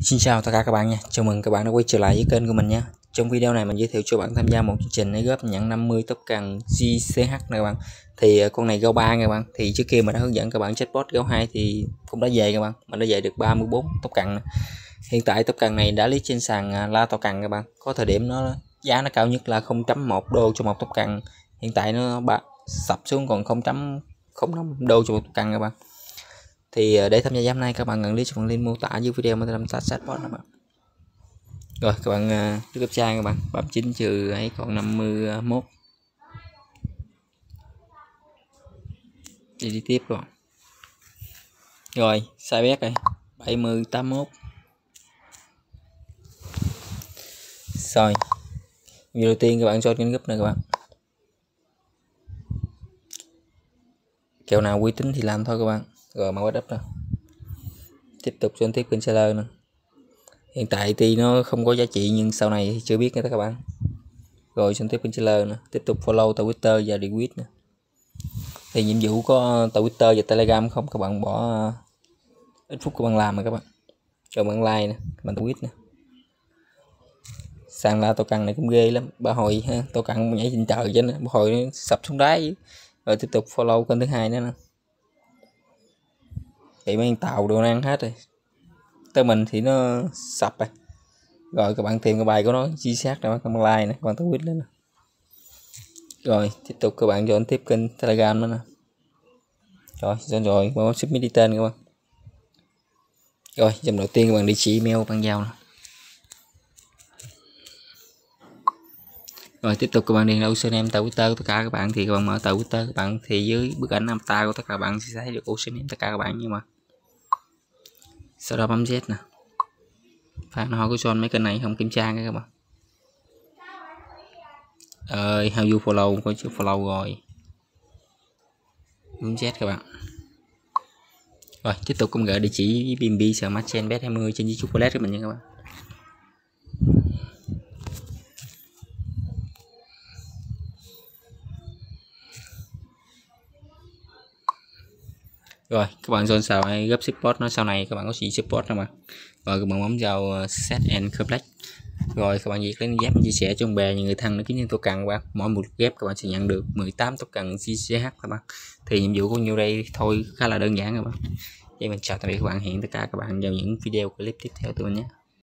Xin chào tất cả các bạn nha, chào mừng các bạn đã quay trở lại với kênh của mình nha. Trong video này mình giới thiệu cho bạn tham gia một chương trình để góp nhận 50 top cần GCH này các bạn. Thì ờ, con này gấu 3 các bạn, thì trước kia mình đã hướng dẫn các bạn chatbot gấu 2 thì cũng đã về các bạn. Mình đã về được 34 top cần Hiện tại top cần này đã lý trên sàn à, La to Cần các bạn. Có thời điểm nó giá nó cao nhất là 0.1 đô cho một top cần Hiện tại nó sập xuống còn 0.05 đô cho một tốc cần các bạn thì ờ, để tham gia giám này các bạn cần lý cho phần link mô tả dưới video mình làm sát chatbot các bạn. Rồi, các bạn trước cấp trang các bạn, bấm chín trừ ấy, còn 51 đi đi tiếp rồi rồi sai bét rồi 70 81 rồi, video đầu tiên các bạn cho kênh group này các bạn. Kèo nào uy tín thì làm thôi các bạn rồi mã up nè. Tiếp tục cho tiếp kênh seller nè. Hiện tại thì nó không có giá trị nhưng sau này thì chưa biết nha các bạn. Rồi xin tiếp kênh seller nè. Tiếp tục follow twitter và retweet nè. Thì nhiệm vụ có twitter và telegram không? Các bạn bỏ à, ít phút các bạn làm mà các bạn. Rồi bạn like nè, bạn tweet nè. Sàn la tô cần này cũng ghê lắm. Bà hồi ha tô cần nhảy trên trời trên bà hồi nó sập xuống đáy. Rồi tiếp tục follow kênh thứ hai nữa nè thì mấy tàu đồ ăn hết rồi. Tới mình thì nó sập rồi. Rồi các bạn tìm cái bài của nó chi xác rồi các bạn like nè các bạn tweet lên nè. Rồi, tiếp tục các bạn chọn tiếp kênh telegram nữa nè. Rồi xong rồi, bấm submit đi tên các bạn. Rồi, dòng đầu tiên các bạn địa chỉ email bạn giao nè. Rồi, tiếp tục các bạn điền username tại twitter tất cả các bạn. Thì các bạn mở tại twitter các bạn, thì dưới bức ảnh avatar của tất cả các bạn sẽ thấy được username tất cả các bạn nhưng mà sau đó bấm Z nè. Phát nó hỏi có chọn mấy kênh này không kiểm tra các bạn. Ơi, how you follow? Có chữ follow rồi. Bấm Z các bạn. Rồi, tiếp tục công gửi địa chỉ bimbi Smart Chain Bet 20 trên YouTube Wallet của mình nha các bạn. Rồi, các bạn dồn xào hay gấp support nó? Sau này các bạn có chỉ support không ạ rồi, các bạn bấm vào ờ, set and complete rồi, các bạn việc lên ghép chia sẻ cho bè những người thân, nó kiếm những token các bạn mỗi một ghép các bạn sẽ nhận được 18 token CCH các bạn. Thì nhiệm vụ của nhiêu đây thôi, khá là đơn giản các bạn. Vậy mình chào tạm biệt các bạn. Hẹn tất cả các bạn vào những video clip tiếp theo tụi mình nhé.